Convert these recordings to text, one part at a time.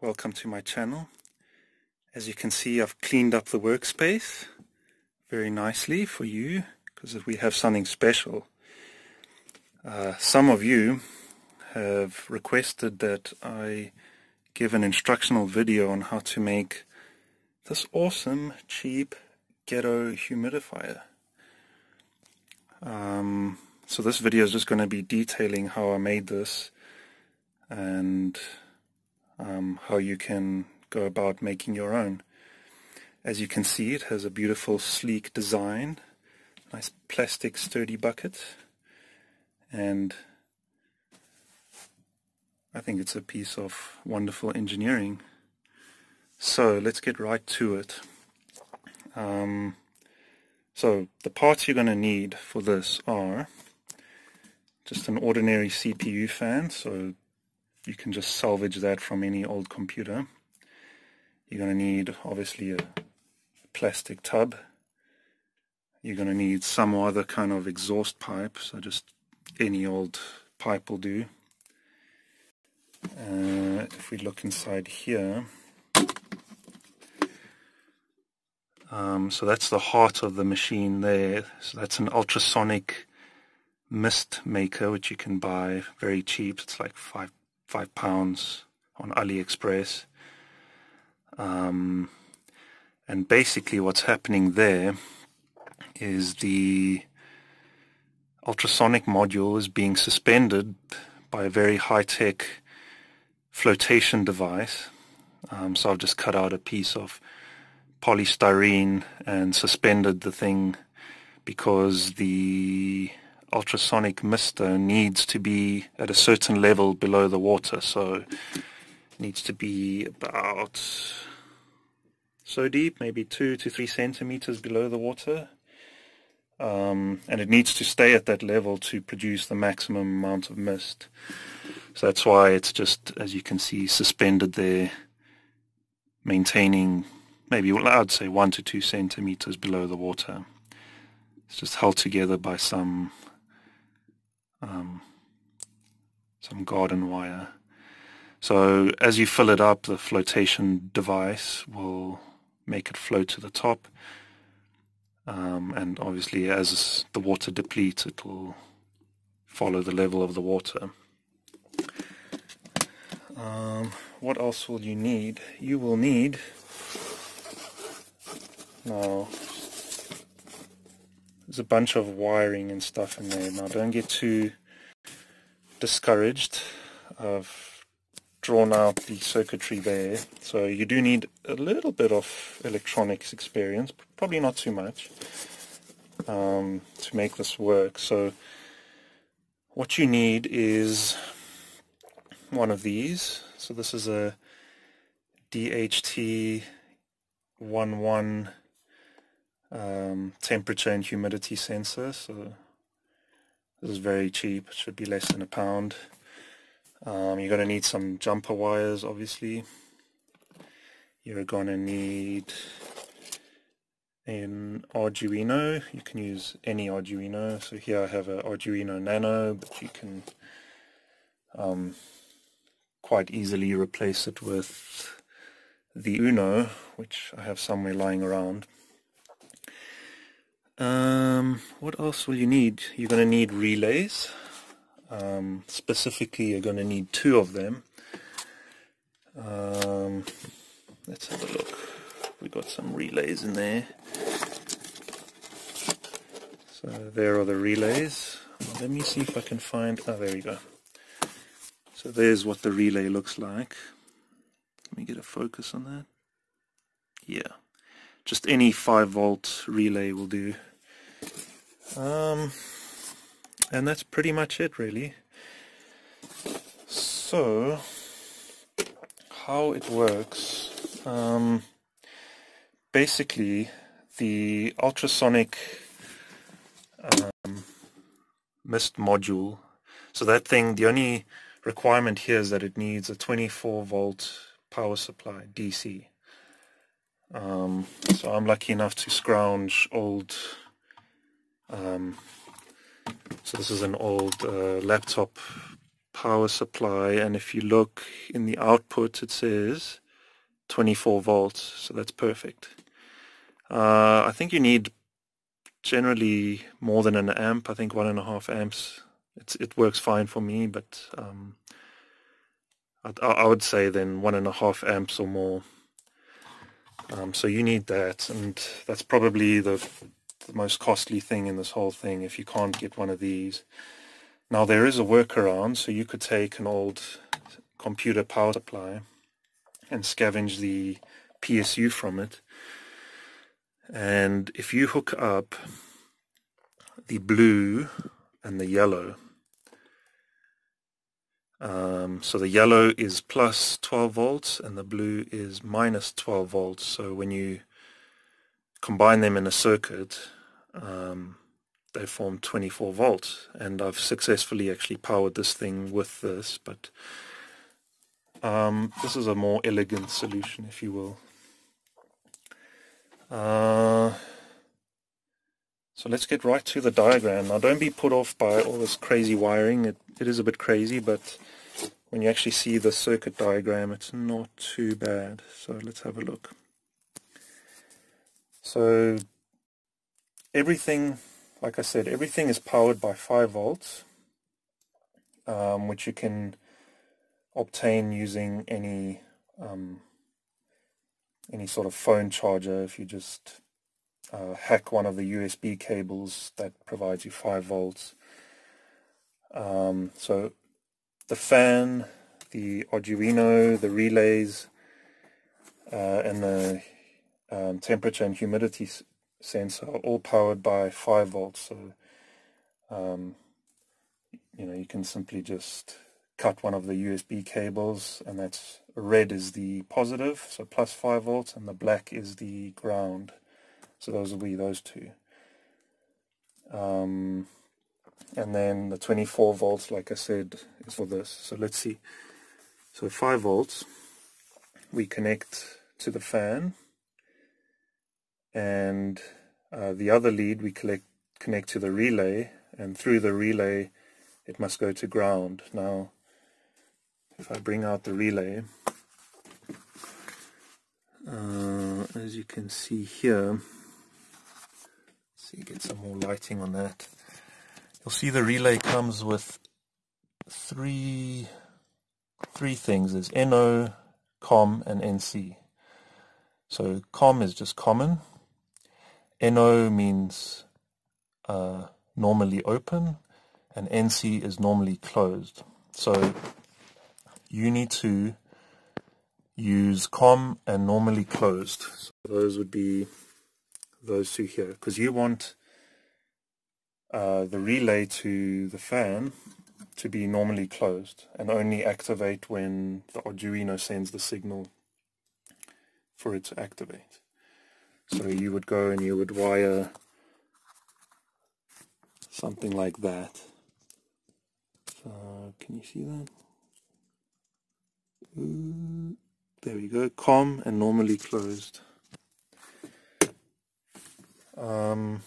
welcome to my channel. As you can see I've cleaned up the workspace very nicely for you because we have something special. Uh, some of you have requested that I give an instructional video on how to make this awesome cheap ghetto humidifier. Um, so this video is just going to be detailing how I made this and um, how you can go about making your own. As you can see it has a beautiful sleek design, nice plastic sturdy bucket and I think it's a piece of wonderful engineering. So let's get right to it. Um, so the parts you're going to need for this are just an ordinary CPU fan, so you can just salvage that from any old computer. You're going to need obviously a plastic tub. You're going to need some other kind of exhaust pipe, so just any old pipe will do. Uh, if we look inside here, um, so that's the heart of the machine there. So that's an ultrasonic mist maker, which you can buy very cheap. It's like five five pounds on AliExpress. Um, and basically what's happening there is the ultrasonic module is being suspended by a very high-tech flotation device. Um, so I've just cut out a piece of polystyrene and suspended the thing because the ultrasonic mister needs to be at a certain level below the water so needs to be about so deep maybe two to three centimeters below the water. Um, and it needs to stay at that level to produce the maximum amount of mist. So that's why it's just as you can see suspended there maintaining maybe I'd say one to two centimeters below the water. It's just held together by some um, some garden wire. So as you fill it up, the flotation device will make it float to the top. Um, and obviously as the water depletes, it will follow the level of the water. Um, what else will you need? You will need now there's a bunch of wiring and stuff in there. Now don't get too discouraged. I've drawn out the circuitry there. So you do need a little bit of electronics experience, probably not too much, um, to make this work. So what you need is one of these. So this is a DHT 11 um, temperature and humidity sensor. So this is very cheap. It should be less than a pound. Um, you're going to need some jumper wires, obviously. You're going to need an Arduino. You can use any Arduino. So here I have an Arduino Nano, but you can um, quite easily replace it with the Uno, which I have somewhere lying around. Um, what else will you need? You're going to need relays. Um, specifically, you're going to need two of them. Um, let's have a look. We've got some relays in there. So there are the relays. Let me see if I can find. Oh, there we go. So there's what the relay looks like. Let me get a focus on that. Yeah, just any 5 volt relay will do. Um, and that's pretty much it really. So, how it works, um, basically the ultrasonic um, mist module, so that thing, the only requirement here is that it needs a 24 volt power supply, DC. Um, so I'm lucky enough to scrounge old um, so this is an old uh, laptop power supply. And if you look in the output it says 24 volts. So that's perfect. Uh, I think you need generally more than an amp. I think one and a half amps it's, it works fine for me but um, I, I, would say then one and a half amps or more um, so you need that and that's probably the, the most costly thing in this whole thing if you can't get one of these now there is a workaround, so you could take an old computer power supply and scavenge the PSU from it. And if you hook up the blue and the yellow, um, so the yellow is plus 12 volts and the blue is minus 12 volts. So when you combine them in a circuit, um, they form 24 volts. And I've successfully actually powered this thing with this but um, this is a more elegant solution if you will. Uh, so let's get right to the diagram. Now don't be put off by all this crazy wiring. It, it is a bit crazy but when you actually see the circuit diagram it's not too bad so let's have a look so everything like I said, everything is powered by 5 volts, um, which you can obtain using any um, any sort of phone charger if you just uh, hack one of the USB cables that provides you 5 volts. Um, so the fan, the Arduino, the relays, uh, and the um, temperature and humidity sensor are all powered by 5 volts. So um, you know you can simply just cut one of the USB cables and that's red is the positive so plus 5 volts and the black is the ground. So those will be those two. Um, and then the 24 volts like I said is for this. So let's see. So 5 volts we connect to the fan. And uh, the other lead we collect, connect to the relay. And through the relay it must go to ground. Now if I bring out the relay uh, as you can see here see get some more lighting on that you'll see the relay comes with three three things there's NO, COM and NC so COM is just common NO means uh, normally open and NC is normally closed. So you need to use COM and normally closed. So those would be those two here because you want uh, the relay to the fan to be normally closed and only activate when the Arduino sends the signal for it to activate. So you would go and you would wire something like that. So can you see that? Ooh, there we go, COM and normally closed. Um,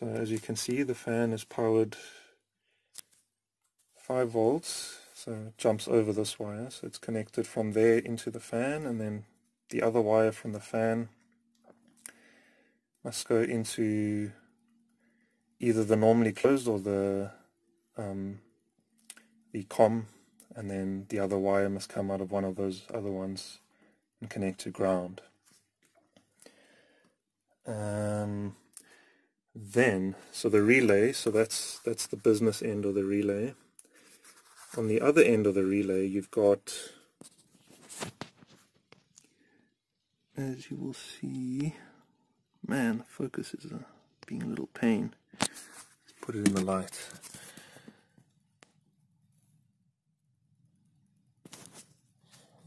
so as you can see the fan is powered 5 volts so it jumps over this wire so it's connected from there into the fan and then the other wire from the fan must go into either the normally closed or the um, the COM and then the other wire must come out of one of those other ones and connect to ground. Um, then, so the relay, so that's that's the business end of the relay. On the other end of the relay, you've got as you will see, man, focus is a, being a little pain. Let's put it in the light.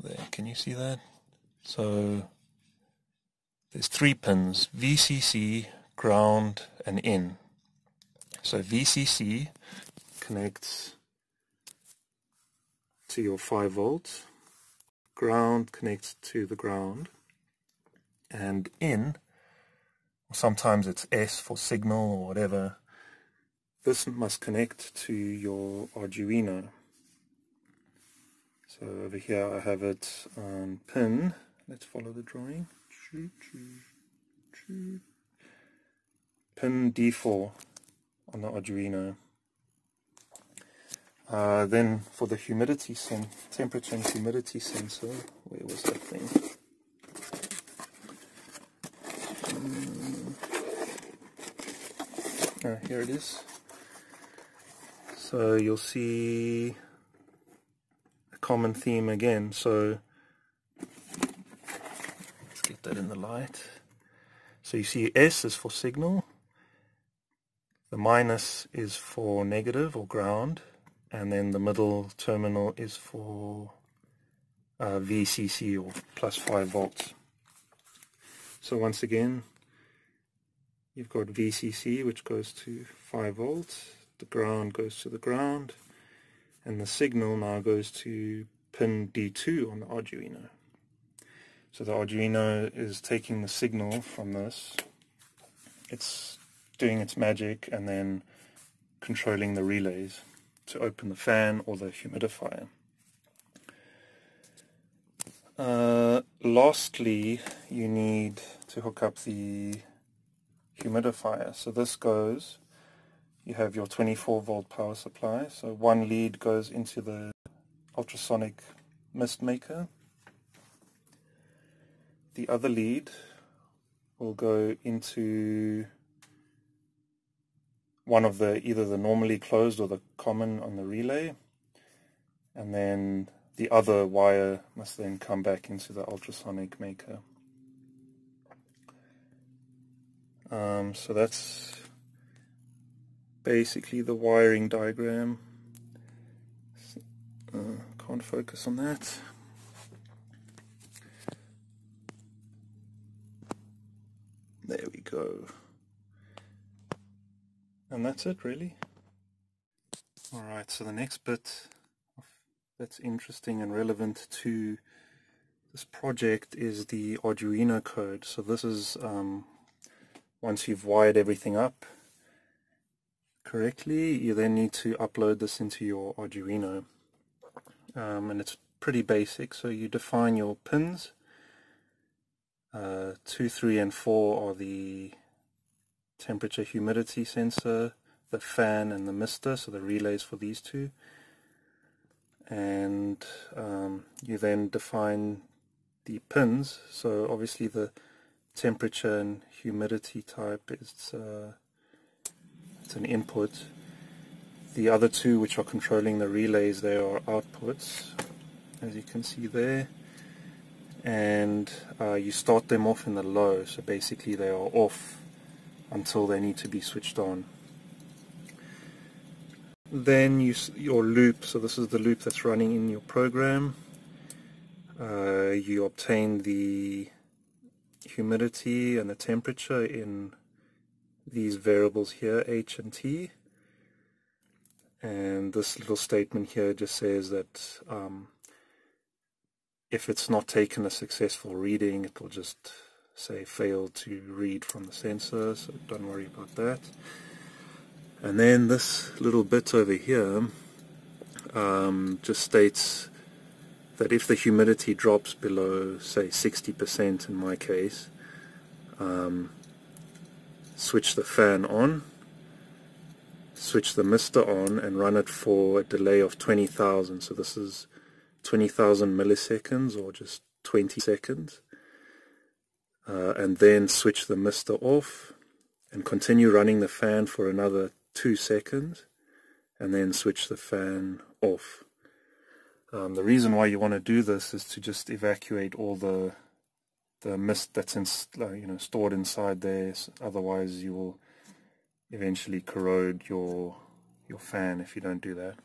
There, can you see that? So there's three pins, VCC, ground, and in. So VCC connects to your 5 volts, ground connects to the ground, and in, sometimes it's S for signal or whatever, this must connect to your Arduino. So over here I have it on pin, let's follow the drawing, pin D4 on the Arduino. Uh, then for the humidity sen temperature and humidity sensor, where was that thing? Uh, here it is. So you'll see a common theme again. So let's get that in the light. So you see S is for signal, the minus is for negative or ground, and then the middle terminal is for uh, VCC or plus 5 volts. So once again, You've got VCC which goes to 5 volts, the ground goes to the ground, and the signal now goes to pin D2 on the Arduino. So the Arduino is taking the signal from this, it's doing its magic and then controlling the relays to open the fan or the humidifier. Uh, lastly, you need to hook up the humidifier. So this goes, you have your 24 volt power supply. So one lead goes into the ultrasonic mist maker. The other lead will go into one of the either the normally closed or the common on the relay and then the other wire must then come back into the ultrasonic maker. Um, so that's basically the wiring diagram. Uh, can't focus on that. There we go. And that's it really. Alright, so the next bit that's interesting and relevant to this project is the Arduino code. So this is um, once you've wired everything up correctly, you then need to upload this into your Arduino. Um, and it's pretty basic, so you define your pins. Uh, 2, 3, and 4 are the temperature humidity sensor, the fan and the mister, so the relays for these two. And um, you then define the pins, so obviously the temperature and humidity type is uh, it's an input. The other two which are controlling the relays they are outputs as you can see there and uh, you start them off in the low so basically they are off until they need to be switched on. Then you, your loop, so this is the loop that's running in your program. Uh, you obtain the humidity and the temperature in these variables here, h and t. And this little statement here just says that um, if it's not taken a successful reading, it will just say fail to read from the sensor, so don't worry about that. And then this little bit over here um, just states that if the humidity drops below, say, 60% in my case, um, switch the fan on, switch the mister on, and run it for a delay of 20,000. So this is 20,000 milliseconds or just 20 seconds. Uh, and then switch the mister off and continue running the fan for another two seconds and then switch the fan off. Um, the reason why you want to do this is to just evacuate all the the mist that's in, you know stored inside there. Otherwise, you will eventually corrode your your fan if you don't do that.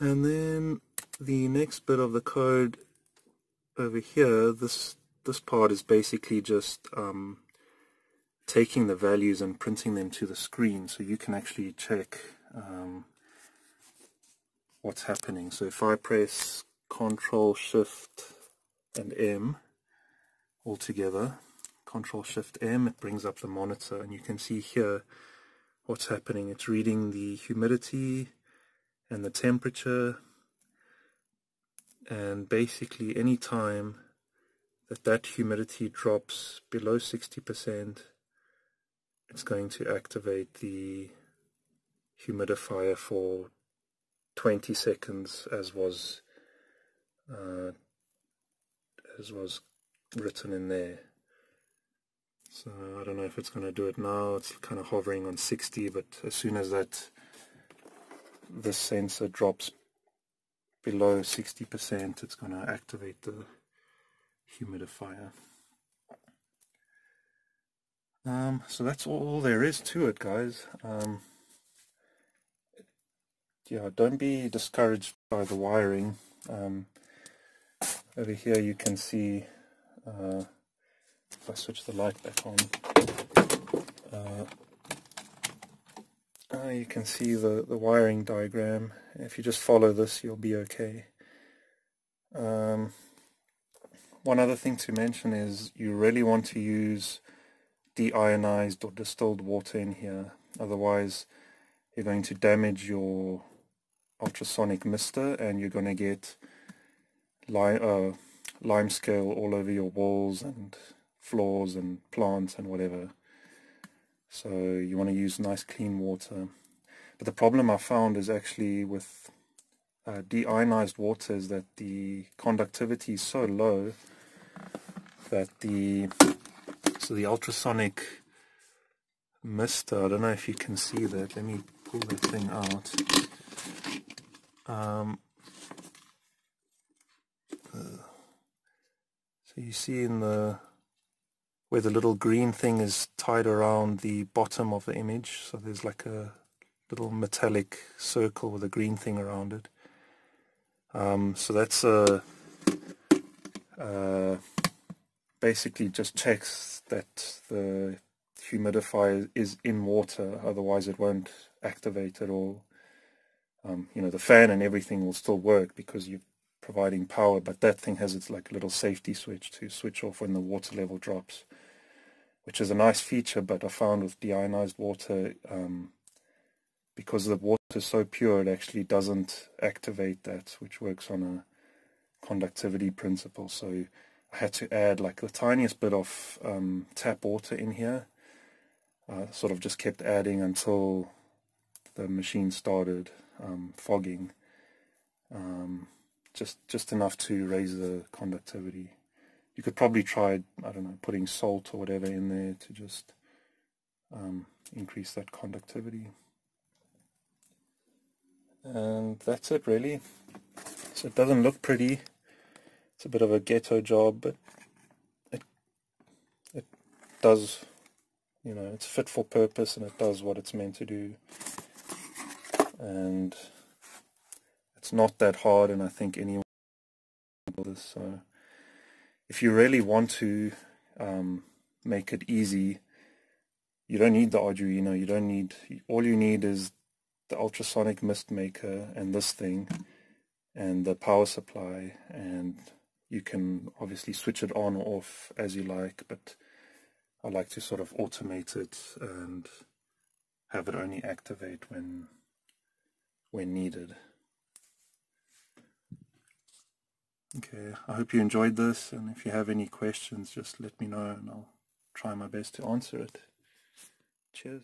And then the next bit of the code over here, this this part is basically just um, taking the values and printing them to the screen so you can actually check um, what's happening. So if I press Control Shift and M all together, Control Shift M, it brings up the monitor and you can see here what's happening. It's reading the humidity and the temperature and basically any time that that humidity drops below 60% it's going to activate the humidifier for 20 seconds as was uh, as was written in there. So I don't know if it's going to do it now. It's kind of hovering on 60 but as soon as that this sensor drops below 60% it's going to activate the humidifier. Um, so that's all there is to it guys. Um, yeah don't be discouraged by the wiring. Um, over here you can see uh, if I switch the light back on uh, uh, you can see the, the wiring diagram. If you just follow this, you'll be okay. Um, one other thing to mention is you really want to use deionized or distilled water in here. Otherwise, you're going to damage your ultrasonic mister and you're going to get uh, lime scale all over your walls and floors and plants and whatever. So you want to use nice clean water. But the problem I found is actually with uh, deionized water is that the conductivity is so low that the so the ultrasonic mister, I don't know if you can see that, let me pull that thing out. Um, uh, so you see in the where the little green thing is tied around the bottom of the image. So there's like a little metallic circle with a green thing around it. Um, so that's a, uh, basically just checks that the humidifier is in water, otherwise it won't activate at all. um, you know the fan and everything will still work because you're providing power, but that thing has its like little safety switch to switch off when the water level drops which is a nice feature, but I found with deionized water, um, because the water is so pure, it actually doesn't activate that, which works on a conductivity principle. So I had to add like the tiniest bit of um, tap water in here. Uh, sort of just kept adding until the machine started um, fogging. Um, just just enough to raise the conductivity you could probably try, I don't know, putting salt or whatever in there to just um, increase that conductivity. And that's it really. So it doesn't look pretty. It's a bit of a ghetto job, but it it does, you know, it's fit for purpose and it does what it's meant to do. And it's not that hard, and I think anyone will this. So if you really want to um, make it easy, you don't need the Arduino. You don't need, all you need is the ultrasonic mist maker and this thing and the power supply and you can obviously switch it on or off as you like but I like to sort of automate it and have it only activate when when needed. Okay, I hope you enjoyed this, and if you have any questions, just let me know and I'll try my best to answer it. Cheers.